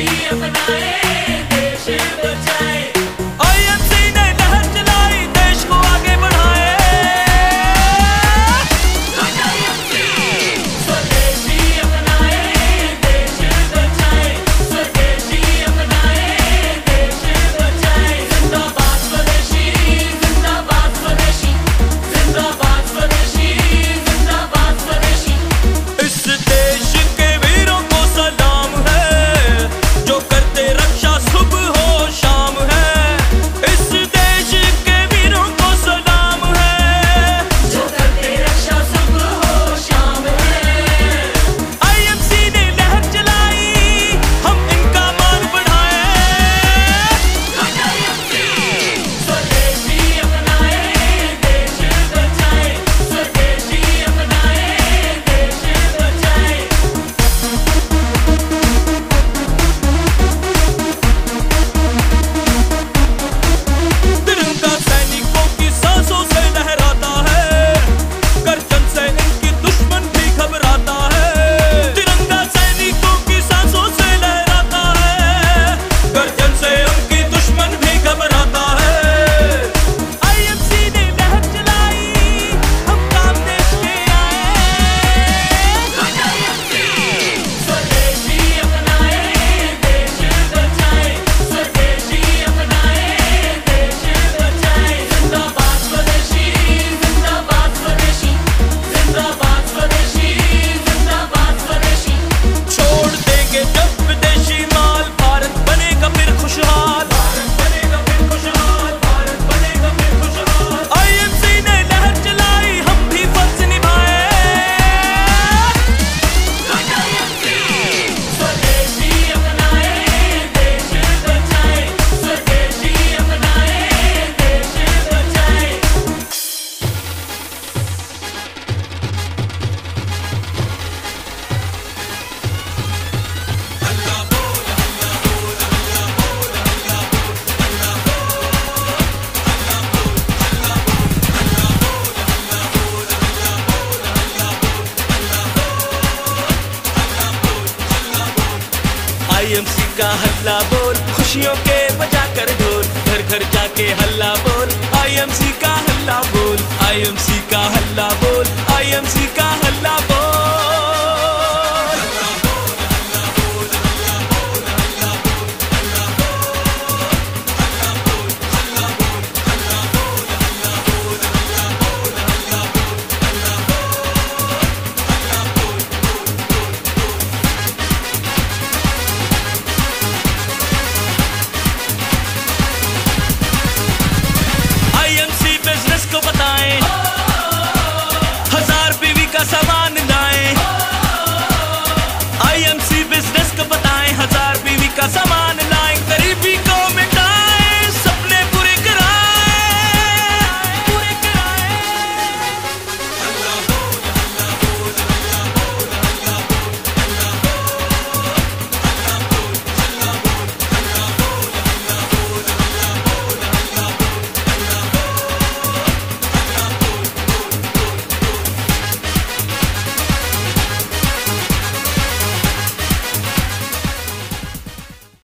enfermedades. YMC का हल्ला बोल, खुशियों के बजा कर ढोल। घर घर जाके हल्ला बोल आईएमसी का हल्ला बोल आईएमसी का हल्ला बोल आईएमसी